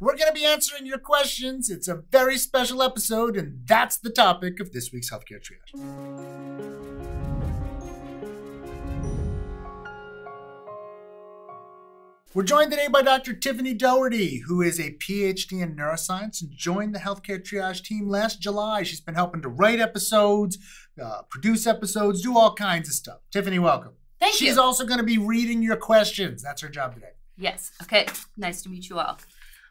We're going to be answering your questions. It's a very special episode, and that's the topic of this week's Healthcare Triage. We're joined today by Dr. Tiffany Doherty, who is a PhD in neuroscience and joined the healthcare triage team last July. She's been helping to write episodes, uh, produce episodes, do all kinds of stuff. Tiffany, welcome. Thank She's you. She's also going to be reading your questions. That's her job today. Yes. Okay. Nice to meet you all.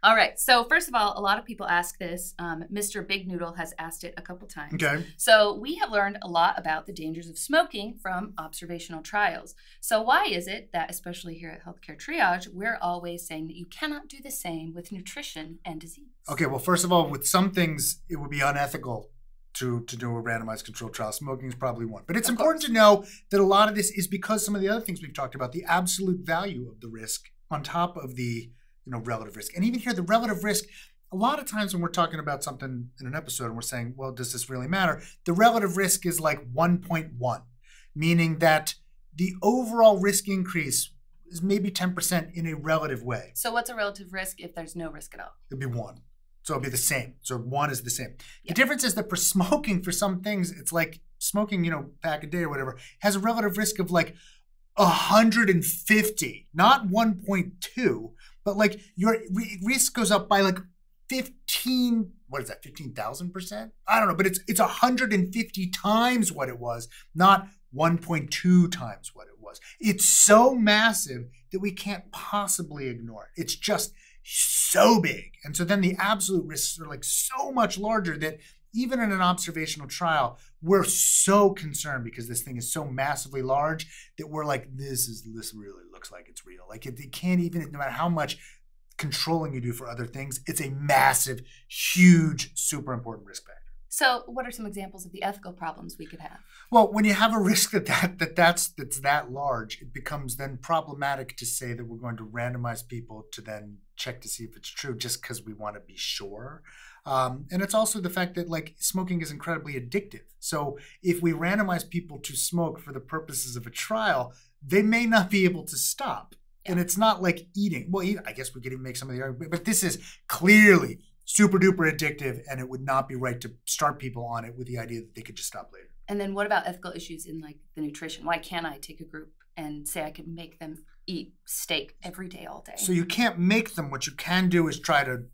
All right. So first of all, a lot of people ask this. Um, Mr. Big Noodle has asked it a couple times. Okay. So we have learned a lot about the dangers of smoking from observational trials. So why is it that, especially here at Healthcare Triage, we're always saying that you cannot do the same with nutrition and disease? Okay, well, first of all, with some things, it would be unethical to, to do a randomized controlled trial. Smoking is probably one. But it's Of important to know that a lot of this is because some of the other things we've talked about, the absolute value of the risk on top of the you know relative risk. And even here, the relative risk, a lot of times when we're talking about something in an episode and we're saying, well, does this really matter? The relative risk is like 1.1, meaning that the overall risk increase is maybe 10% in a relative way. So what's a relative risk if there's no risk at all? It'd be one. So it'd be the same. So one is the same. Yeah. The difference is that for smoking, for some things, it's like smoking, you know, pack a day or whatever, has a relative risk of like 150, not 1.2, but like your risk goes up by like 15, what is that, 15,000%? I don't know, but it's it's 150 times what it was, not 1.2 times what it was. It's so massive that we can't possibly ignore it. It's just so big. And so then the absolute risks are like so much larger that even in an observational trial, we're so concerned because this thing is so massively large that we're like, this is this really looks like it's real. Like it, it can't even, no matter how much controlling you do for other things, it's a massive, huge, super important risk factor. So what are some examples of the ethical problems we could have? Well, when you have a risk that, that that that's that's that large, it becomes then problematic to say that we're going to randomize people to then check to see if it's true just because we want to be sure. Um, and it's also the fact that like smoking is incredibly addictive. So if we randomize people to smoke for the purposes of a trial, they may not be able to stop. And it's not like eating. Well, eat, I guess we could even make some of the argument, but this is clearly super duper addictive, and it would not be right to start people on it with the idea that they could just stop later. And then what about ethical issues in like the nutrition? Why can't I take a group and say I could make them eat steak every day all day? So you can't make them. What you can do is try to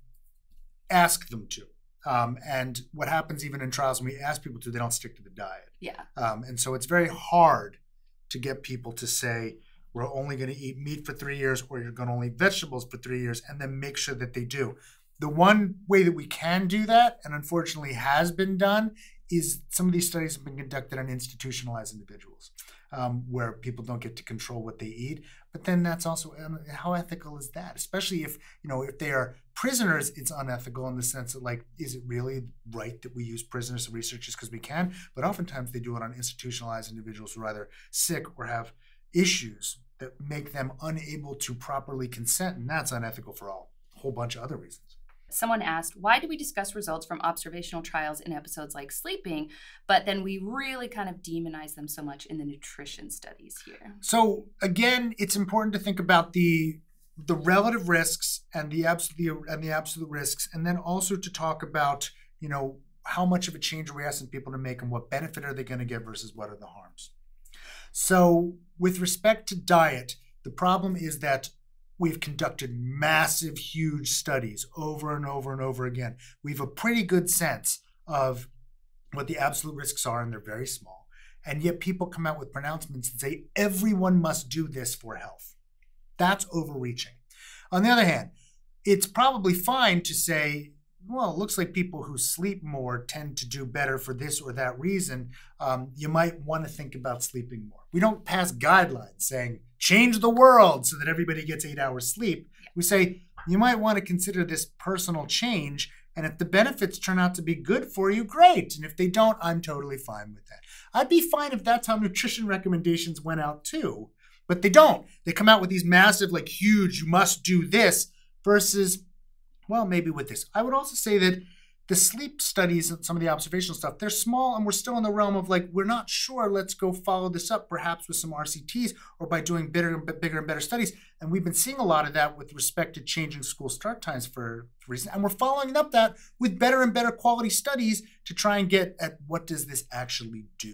ask them to. Um, and what happens even in trials when we ask people to, they don't stick to the diet. yeah. Um, and so it's very hard to get people to say, we're only going to eat meat for three years or you're going to only eat vegetables for three years and then make sure that they do. The one way that we can do that, and unfortunately has been done, is some of these studies have been conducted on institutionalized individuals um, where people don't get to control what they eat. But then that's also um, how ethical is that? Especially if you know if they are prisoners, it's unethical in the sense that like, is it really right that we use prisoners as researchers because we can? But oftentimes they do it on institutionalized individuals who are either sick or have issues that make them unable to properly consent, and that's unethical for all, a whole bunch of other reasons. Someone asked, why do we discuss results from observational trials in episodes like sleeping, but then we really kind of demonize them so much in the nutrition studies here? So again, it's important to think about the the relative risks and the absolute and the absolute risks, and then also to talk about you know how much of a change are we asking people to make, and what benefit are they going to get versus what are the harms. So with respect to diet, the problem is that we've conducted massive, huge studies over and over and over again. We have a pretty good sense of what the absolute risks are, and they're very small. And yet people come out with pronouncements and say everyone must do this for health. That's overreaching. On the other hand, it's probably fine to say, well, it looks like people who sleep more tend to do better for this or that reason. Um, you might want to think about sleeping more. We don't pass guidelines saying change the world so that everybody gets eight hours sleep. We say you might want to consider this personal change. And if the benefits turn out to be good for you, great. And if they don't, I'm totally fine with that. I'd be fine if that's how nutrition recommendations went out too, but they don't. They come out with these massive, like huge, you must do this versus, well, maybe with this. I would also say that the sleep studies and some of the observational stuff, they're small and we're still in the realm of like, we're not sure. Let's go follow this up perhaps with some RCTs or by doing bigger and bigger and better studies. And we've been seeing a lot of that with respect to changing school start times for reason. And we're following up that with better and better quality studies to try and get at what does this actually do.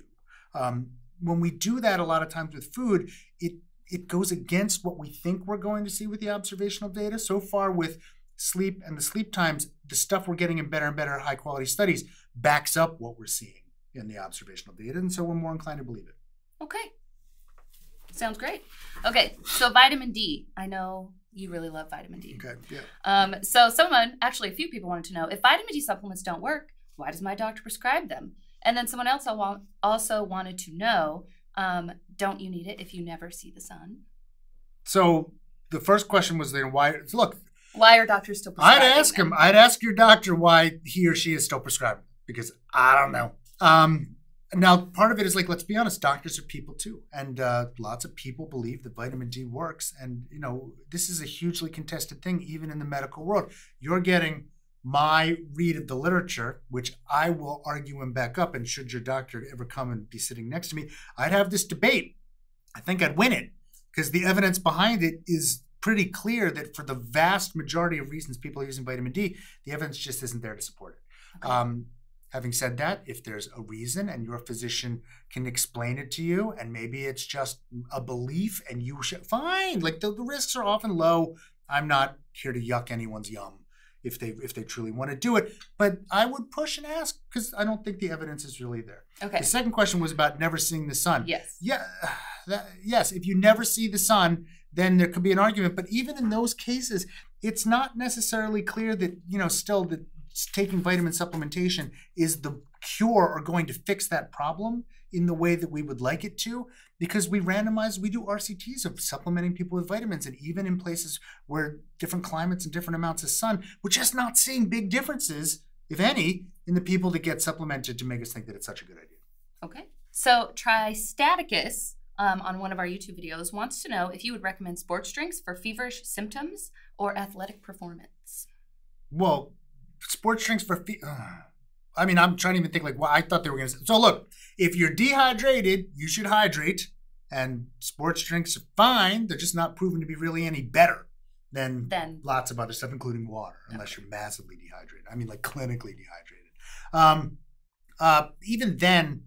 Um, when we do that a lot of times with food, it it goes against what we think we're going to see with the observational data. So far with sleep and the sleep times, the stuff we're getting in better and better high quality studies backs up what we're seeing in the observational data. And so we're more inclined to believe it. Okay. Sounds great. Okay, so vitamin D. I know you really love vitamin D. Okay, yeah. Um, so someone, actually a few people wanted to know, if vitamin D supplements don't work, why does my doctor prescribe them? And then someone else also wanted to know, um, don't you need it if you never see the sun? So the first question was then why look why are doctors still prescribing? I'd ask them? him. I'd ask your doctor why he or she is still prescribing because I don't know. Um, now, part of it is like, let's be honest, doctors are people too. And uh, lots of people believe that vitamin D works. And, you know, this is a hugely contested thing, even in the medical world. You're getting my read of the literature, which I will argue and back up. And should your doctor ever come and be sitting next to me, I'd have this debate. I think I'd win it because the evidence behind it is pretty clear that for the vast majority of reasons people are using vitamin D, the evidence just isn't there to support it. Okay. Um, having said that, if there's a reason and your physician can explain it to you, and maybe it's just a belief, and you should fine. Like the, the risks are often low. I'm not here to yuck anyone's yum if they if they truly want to do it. But I would push and ask because I don't think the evidence is really there. Okay. The second question was about never seeing the sun. Yes. Yeah. That, yes. If you never see the sun, then there could be an argument. But even in those cases, it's not necessarily clear that, you know, still that taking vitamin supplementation is the cure or going to fix that problem in the way that we would like it to because we randomize we do rcts of supplementing people with vitamins. And even in places where different climates and different amounts of sun we're just not seeing big differences if any in the people that get supplemented to make us think that it's such a good idea. Okay. So tristaticus um, on one of our YouTube videos wants to know if you would recommend sports drinks for feverish symptoms or athletic performance. Well, sports drinks for fe- uh, I mean, I'm trying to even think like, well, I thought they were going to. Say. So look, if you're dehydrated, you should hydrate, and sports drinks are fine. They're just not proven to be really any better than then lots of other stuff, including water, unless okay. you're massively dehydrated. I mean, like clinically dehydrated. Um, uh, even then,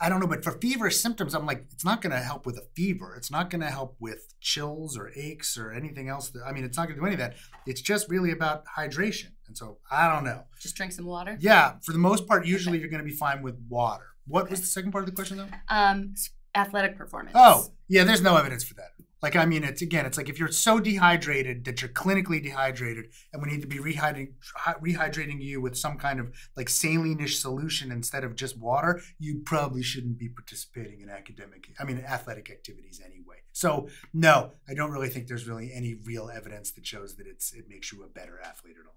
I don't know, but for feverish symptoms, I'm like, it's not going to help with a fever. It's not going to help with chills or aches or anything else. That, I mean, it's not going to do any of that. It's just really about hydration. And so I don't know. Just drink some water? Yeah. For the most part, usually okay. you're going to be fine with water. What okay. was the second part of the question, though? Um, athletic performance. Oh, yeah, there's no evidence for that. Like, I mean, it's again, it's like if you're so dehydrated that you're clinically dehydrated and we need to be rehydrating, rehydrating you with some kind of like saline-ish solution instead of just water, you probably shouldn't be participating in academic, I mean, athletic activities anyway. So, no, I don't really think there's really any real evidence that shows that it's it makes you a better athlete at all.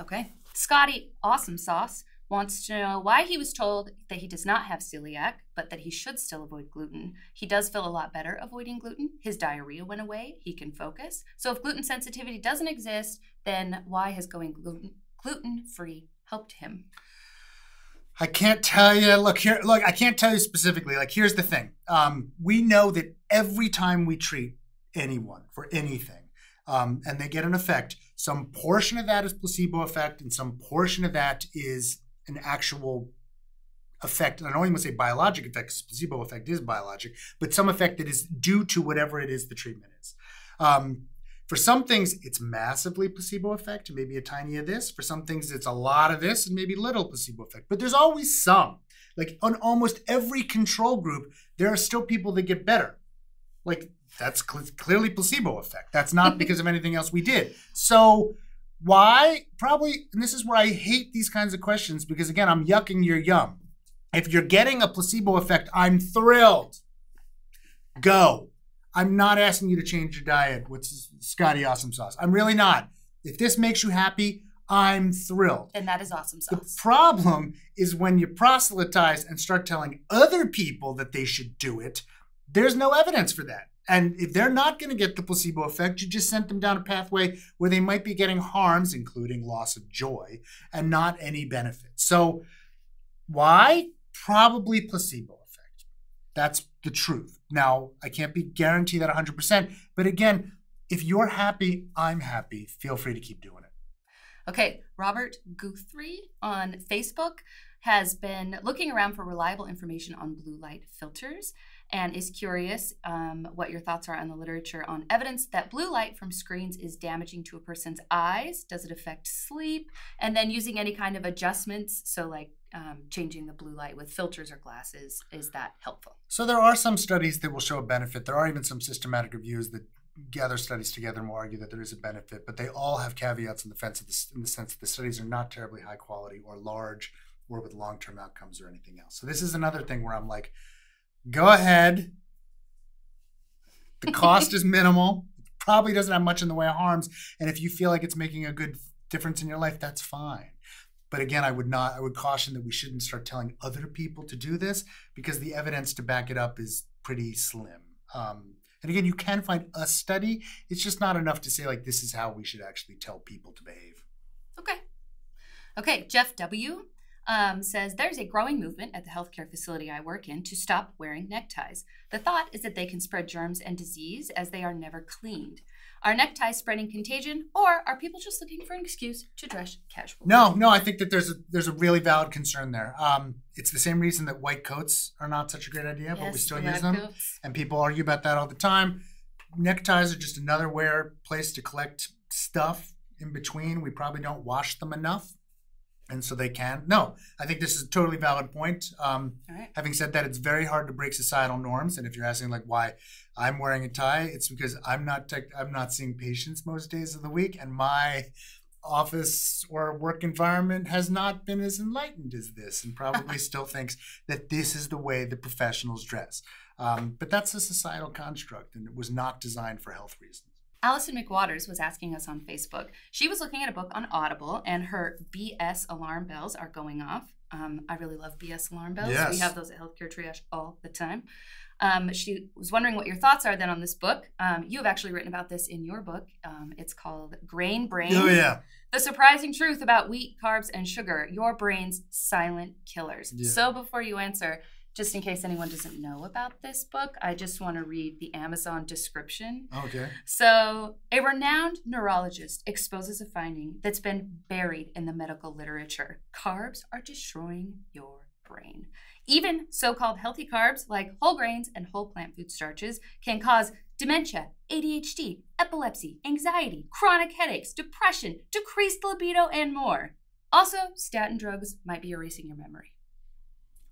Okay. Scotty, awesome sauce wants to know why he was told that he does not have celiac, but that he should still avoid gluten. He does feel a lot better avoiding gluten. His diarrhea went away. He can focus. So if gluten sensitivity doesn't exist, then why has going gluten gluten free helped him? I can't tell you. Look here. Look, I can't tell you specifically. Like, here's the thing. Um, we know that every time we treat anyone for anything, um, and they get an effect, some portion of that is placebo effect, and some portion of that is an actual effect. And I don't even want to say biologic effect because placebo effect is biologic, but some effect that is due to whatever it is the treatment is. Um, for some things, it's massively placebo effect, maybe a tiny of this. For some things, it's a lot of this and maybe little placebo effect. But there's always some. Like on almost every control group, there are still people that get better. Like that's cl- clearly placebo effect. That's not because of anything else we did. So why? Probably, and this is where I hate these kinds of questions because again, I'm yucking your yum. If you're getting a placebo effect, I'm thrilled. Go. I'm not asking you to change your diet with Scotty Awesome Sauce. I'm really not. If this makes you happy, I'm thrilled. And that is awesome sauce. The problem is when you proselytize and start telling other people that they should do it, there's no evidence for that. And if they're not going to get the placebo effect, you just sent them down a pathway where they might be getting harms, including loss of joy, and not any benefit. So, why? Probably placebo effect. That's the truth. Now, I can't be guaranteed that 100%, but again, if you're happy, I'm happy. Feel free to keep doing it. Okay, Robert Guthrie on Facebook has been looking around for reliable information on blue light filters and is curious um, what your thoughts are on the literature on evidence that blue light from screens is damaging to a person's eyes. Does it affect sleep? And then using any kind of adjustments, so like um, changing the blue light with filters or glasses, is that helpful? So there are some studies that will show a benefit. There are even some systematic reviews that gather studies together and will argue that there is a benefit, but they all have caveats in the, the, in the sense that the studies are not terribly high quality or large or with long-term outcomes or anything else. So this is another thing where I'm like, go ahead. The cost is minimal. Probably doesn't have much in the way of harms. And if you feel like it's making a good difference in your life, that's fine. But again, I would not, I would caution that we shouldn't start telling other people to do this because the evidence to back it up is pretty slim. Um, and again, you can find a study. It's just not enough to say, like, this is how we should actually tell people to behave. Okay. Okay, Jeff W um, says there's a growing movement at the healthcare facility I work in to stop wearing neckties. The thought is that they can spread germs and disease as they are never cleaned. Are neckties spreading contagion, or are people just looking for an excuse to dress casual? No, no, I think that there's a there's a really valid concern there. Um, it's the same reason that white coats are not such a great idea, yes, but we still use them, coats. and people argue about that all the time. Neckties are just another wear place to collect stuff in between. We probably don't wash them enough and so they can. No, I think this is a totally valid point. Um, right. Having said that, it's very hard to break societal norms. And if you're asking like why I'm wearing a tie, it's because I'm not tech, I'm not seeing patients most days of the week, and my office or work environment has not been as enlightened as this, and probably still thinks that this is the way the professionals dress. Um, but that's a societal construct, and it was not designed for health reasons. Allison McWaters was asking us on Facebook. She was looking at a book on Audible, and her BS alarm bells are going off. Um, I really love BS alarm bells. Yes. We have those at Healthcare Triage all the time. Um, she was wondering what your thoughts are then on this book. Um, you have actually written about this in your book. Um, it's called Grain Brain. Oh, yeah. The surprising truth about wheat, carbs, and sugar, your brain's silent killers. Yeah. So before you answer, just in case anyone doesn't know about this book, I just want to read the Amazon description. Okay. So, a renowned neurologist exposes a finding that's been buried in the medical literature carbs are destroying your brain. Even so called healthy carbs like whole grains and whole plant food starches can cause dementia, ADHD, epilepsy, anxiety, chronic headaches, depression, decreased libido, and more. Also, statin drugs might be erasing your memory.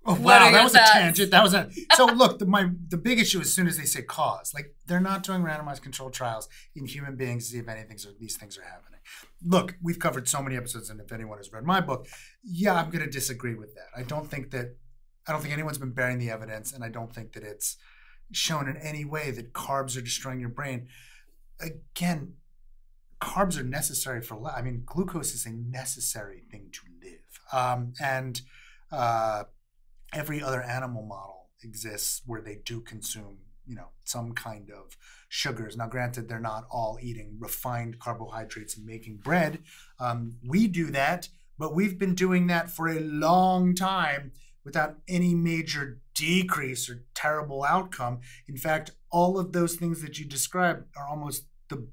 Oh wow, that was thoughts? a tangent. That was a so look. The, my the big issue as soon as they say cause, like they're not doing randomized controlled trials in human beings to see if anything these things are happening. Look, we've covered so many episodes, and if anyone has read my book, yeah, I'm going to disagree with that. I don't think that I don't think anyone's been bearing the evidence, and I don't think that it's shown in any way that carbs are destroying your brain. Again, carbs are necessary for life. I mean, glucose is a necessary thing to live, um, and uh, every other animal model exists where they do consume you know some kind of sugars. Now granted they're not all eating refined carbohydrates and making bread. Um, we do that but we've been doing that for a long time without any major decrease or terrible outcome. In fact all of those things that you described are almost the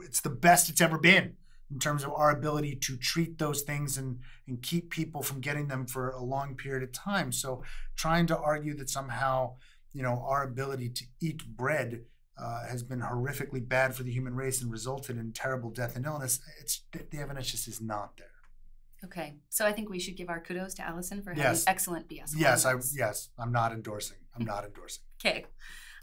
it's the best it's ever been in terms of our ability to treat those things and, and keep people from getting them for a long period of time. So trying to argue that somehow, you know, our ability to eat bread uh, has been horrifically bad for the human race and resulted in terrible death and illness, it's the evidence just is not there. Okay, so I think we should give our kudos to Allison for having yes. excellent BS. Yes, I yes, I'm not endorsing. I'm not endorsing. Okay,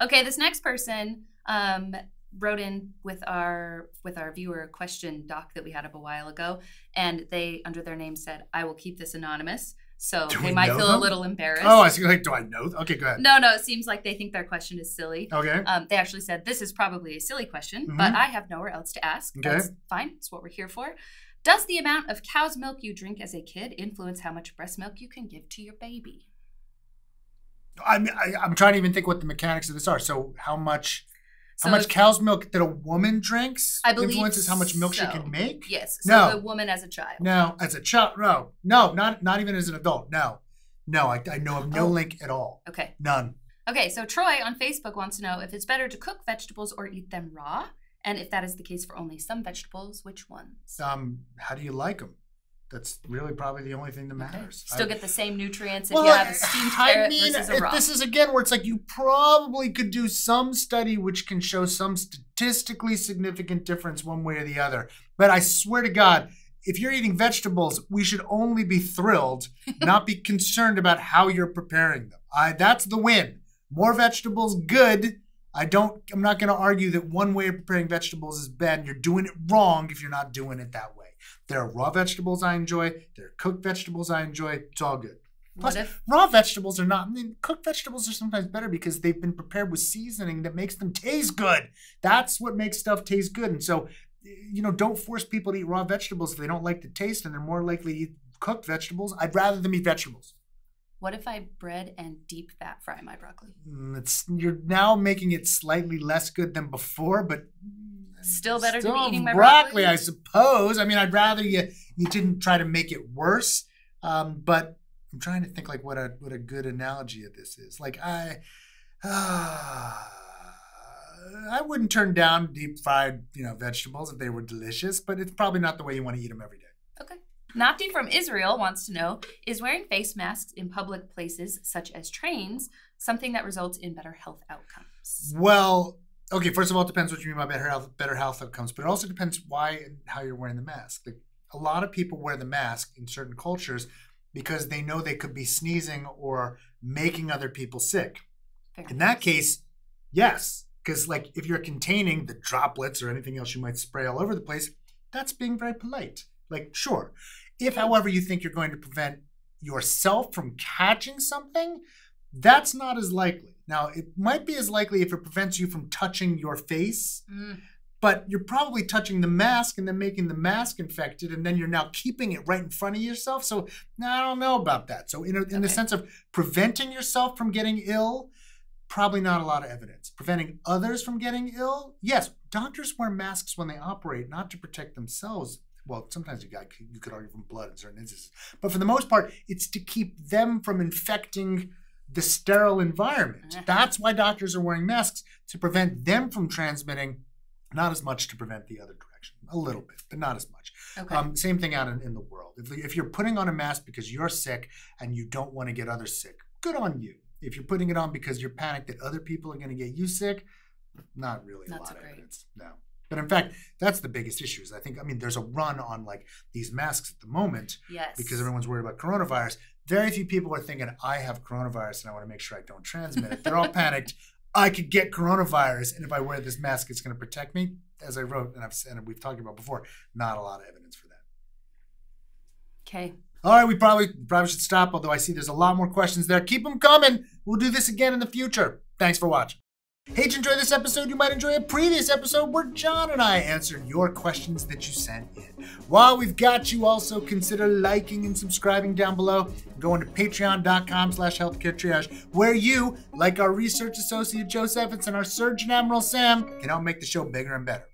okay. This next person um, wrote in with our with our viewer question doc that we had up a while ago, and they under their name said, "I will keep this anonymous." So do they might feel them? a little embarrassed. Oh, I see. Like, do I know? Okay, go ahead. No, no. It seems like they think their question is silly. Okay. Um, they actually said this is probably a silly question, mm-hmm. but I have nowhere else to ask. Okay. That's fine. it's what we're here for. Does the amount of cow's milk you drink as a kid influence how much breast milk you can give to your baby? I'm I, am i am trying to even think what the mechanics of this are. So how much So how much cow's milk that a woman drinks I believe influences how much milk she can make? Yes. So No. the woman as a child. No, as a child, no, no, not not even as an adult. No, no, I, I know of no Oh. link at all. Okay. None. Okay, so Troy on Facebook wants to know if it's better to cook vegetables or eat them raw, and if that is the case for only some vegetables, which ones? Um, how do you like them? That's really probably the only thing that matters. Still I- get the same nutrients if well, you have a steamed I mean, versus a raw. this is again where it's like you probably could do some study which can show some statistically significant difference one way or the other. But I swear to God, if you're eating vegetables, we should only be thrilled, not be concerned about how you're preparing them. I that's the win. More vegetables, good. I don't. I'm not going to argue that one way of preparing vegetables is bad. You're doing it wrong if you're not doing it that way. There are raw vegetables I enjoy. There are cooked vegetables I enjoy. It's all good. Plus, if Raw vegetables are not. I mean, cooked vegetables are sometimes better because they've been prepared with seasoning that makes them taste good. That's what makes stuff taste good. And so, you know, don't force people to eat raw vegetables if they don't like the taste and they're more likely to eat cooked vegetables. I'd rather them eat vegetables. what if I bread and deep fat fry my broccoli? Mm, It's you're now making it slightly less good than before, but Still better still eating my broccoli, broccoli? I suppose. I mean, I'd rather you you didn't try to make it worse. Um, but I'm trying to think like what a what a good analogy of this is. Like I, I wouldn't turn down deep fried you know vegetables if they were delicious, but it's probably not the way you want to eat them every day. Okay. Nati from Israel wants to know Is wearing face masks in public places, such as trains, something that results in better health outcomes? Well, okay. First of all, it depends what you mean by better health, better health outcomes, but it also depends why and how you're wearing the mask. Like a lot of people wear the mask in certain cultures because they know they could be sneezing or making other people sick. Fair In that case, yes, because like if you're containing the droplets or anything else you might spray all over the place, that's being very polite. Like sure. If, however, you think you're going to prevent yourself from catching something, that's not as likely. Now, it might be as likely if it prevents you from touching your face, Mm, but you're probably touching the mask and then making the mask infected, and then you're now keeping it right in front of yourself. So I don't know about that. So in, a, in the sense of preventing yourself from getting ill, probably not a lot of evidence. Preventing others from getting ill, yes. Doctors wear masks when they operate, not to protect themselves. Well, sometimes you got you could argue from blood in certain instances, but for the most part, it's to keep them from infecting the sterile environment. Mhm. That's why doctors are wearing masks to prevent them from transmitting, not as much to prevent the other direction. A little bit, but not as much. okay. Um, same thing out in, in the world. If, if you're putting on a mask because you're sick and you don't want to get others sick, good on you. If you're putting it on because you're panicked that other people are going to get you sick, not really Not a lot so of evidence. No. But in fact, that's the biggest issue. Is I think I mean there's a run on like these masks at the moment yes. because everyone's worried about coronavirus. Very few people are thinking I have coronavirus and I want to make sure I don't transmit it. They're all panicked. I could get coronavirus, and if I wear this mask, it's going to protect me. As I wrote and I've said, and we've talked about before, not a lot of evidence for that. Okay. All right, we probably probably should stop. Although I see there's a lot more questions there. Keep them coming. We'll do this again in the future. Thanks for watching. Hey, did you enjoy this episode? You might enjoy a previous episode where John and I answered your questions that you sent in. While we've got you, also consider liking and subscribing down below. Going to patreon.com slash healthcare triage, where you, like our research associate Joe Steffens and our Surgeon Admiral Sam, can help make the show bigger and better.